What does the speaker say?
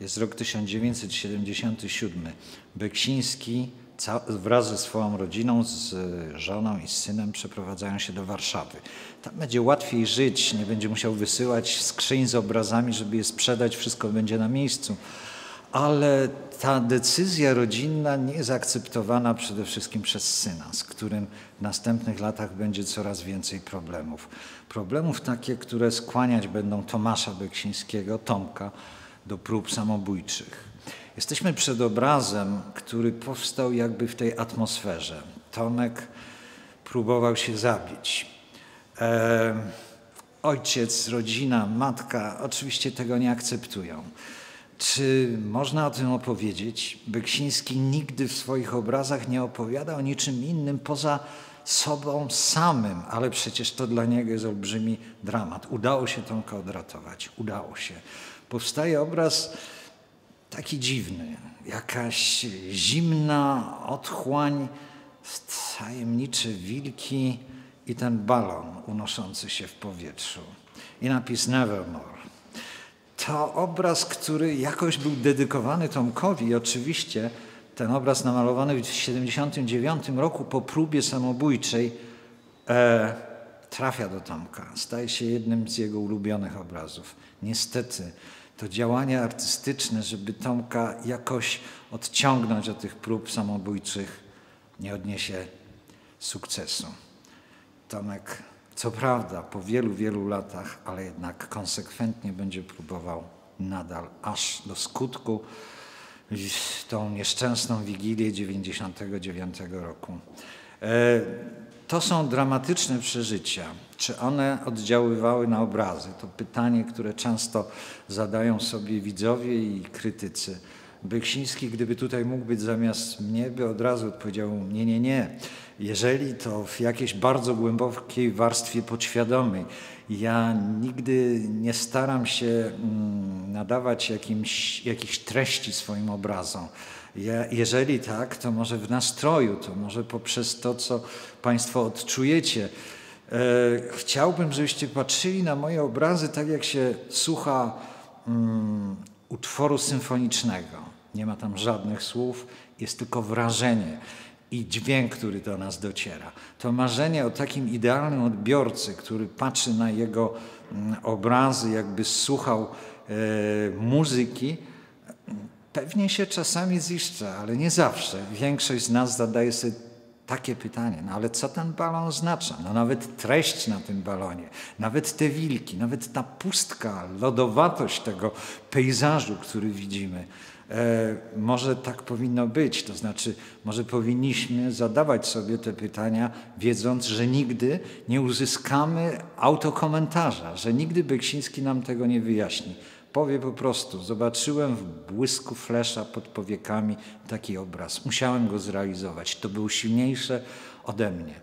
Jest rok 1977. Beksiński wraz ze swoją rodziną, z żoną i z synem przeprowadzają się do Warszawy. Tam będzie łatwiej żyć, nie będzie musiał wysyłać skrzyń z obrazami, żeby je sprzedać, wszystko będzie na miejscu. Ale ta decyzja rodzinna nie jest akceptowana przede wszystkim przez syna, z którym w następnych latach będzie coraz więcej problemów. Problemów takie, które skłaniać będą Tomasza Beksińskiego, Tomka, do prób samobójczych. Jesteśmy przed obrazem, który powstał jakby w tej atmosferze. Tomek próbował się zabić. E, ojciec, rodzina, matka oczywiście tego nie akceptują. Czy można o tym opowiedzieć? Beksiński nigdy w swoich obrazach nie opowiada o niczym innym poza sobą samym, ale przecież to dla niego jest olbrzymi dramat. Udało się Tomka odratować, udało się. Powstaje obraz taki dziwny, jakaś zimna otchłań, tajemnicze wilki i ten balon unoszący się w powietrzu. I napis Nevermore. To obraz, który jakoś był dedykowany Tomkowi i oczywiście ten obraz namalowany w 1979 roku po próbie samobójczej e, trafia do Tomka. Staje się jednym z jego ulubionych obrazów. Niestety to działanie artystyczne, żeby Tomka jakoś odciągnąć od tych prób samobójczych, nie odniesie sukcesu. Tomek, co prawda, po wielu, wielu latach, ale jednak konsekwentnie będzie próbował nadal, aż do skutku, tą nieszczęsną Wigilię 99 roku. To są dramatyczne przeżycia. Czy one oddziaływały na obrazy? To pytanie, które często zadają sobie widzowie i krytycy. Beksiński, gdyby tutaj mógł być zamiast mnie, by od razu odpowiedział: Nie, nie, nie. Jeżeli to w jakiejś bardzo głębokiej warstwie podświadomej, ja nigdy nie staram się mm, nadawać jakimś, jakichś treści swoim obrazom. Je, jeżeli tak, to może w nastroju, to może poprzez to, co Państwo odczujecie. E, chciałbym, żebyście patrzyli na moje obrazy tak, jak się słucha mm, utworu symfonicznego. Nie ma tam żadnych słów, jest tylko wrażenie i dźwięk, który do nas dociera. To marzenie o takim idealnym odbiorcy, który patrzy na jego mm, obrazy, jakby słuchał e, muzyki, pewnie się czasami ziszcza, ale nie zawsze. Większość z nas zadaje sobie takie pytanie, no ale co ten balon oznacza? No nawet treść na tym balonie, nawet te wilki, nawet ta pustka, lodowatość tego pejzażu, który widzimy. E, może tak powinno być, to znaczy może powinniśmy zadawać sobie te pytania, wiedząc, że nigdy nie uzyskamy autokomentarza, że nigdy Beksiński nam tego nie wyjaśni. Powie po prostu, zobaczyłem w błysku flesza pod powiekami taki obraz. Musiałem go zrealizować. To było silniejsze ode mnie.